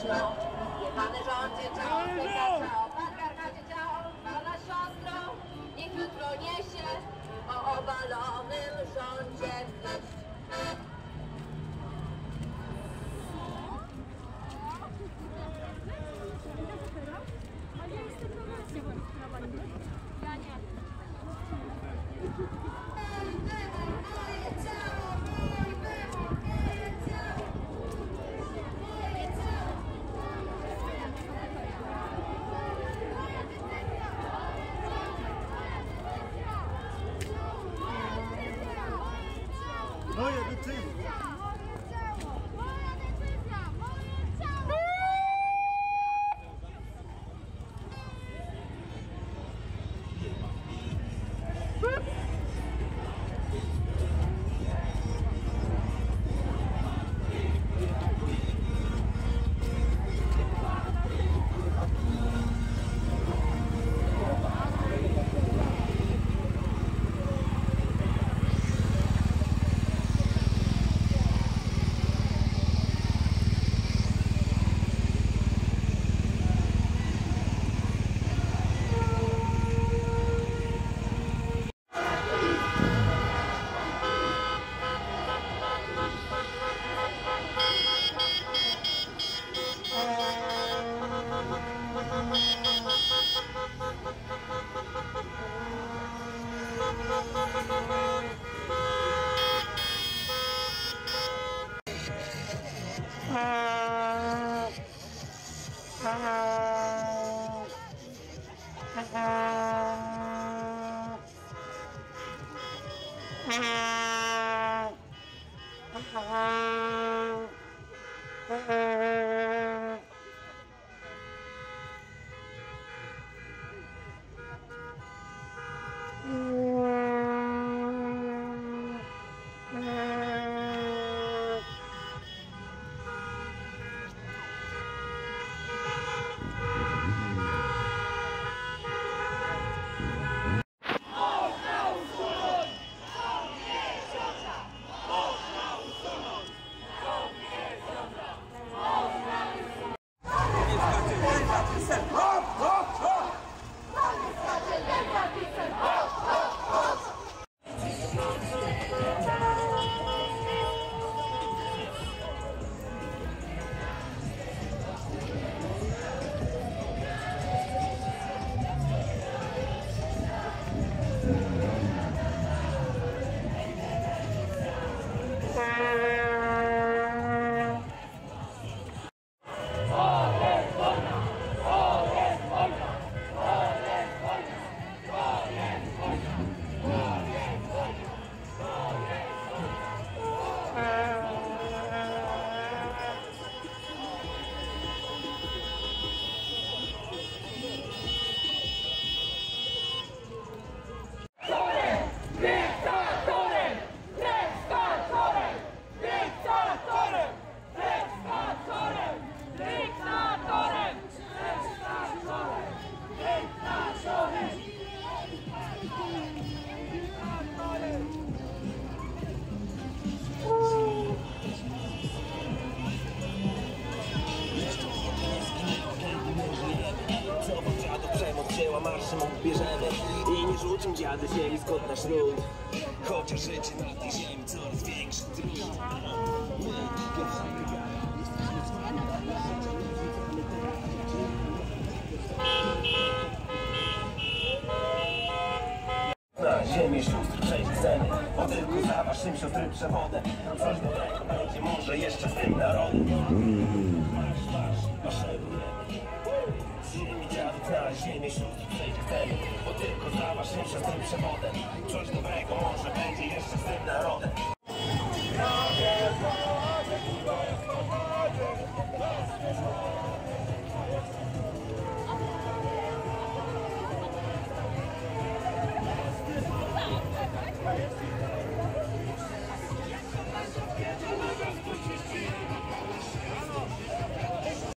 świąt. Jebany rządzie, ciało spędza, ciało patriarchacie, ciało pana siostrą. Niech jutro niesie o obalonym rządzie. Uh-huh. Dziady ziemi skąd nasz ród Chociaż życie na tej ziemi coraz większy trud My, brygada Na ziemię sióstr przejść chcemy Bo tylko za waszym siostry przewodem. Coś dobrego będzie może jeszcze z tym narodem na ziemię sióstr przejść chcemy Bo tylko za waszym siostry przewodem. Coś dobrego może będzie jeszcze z tym narodem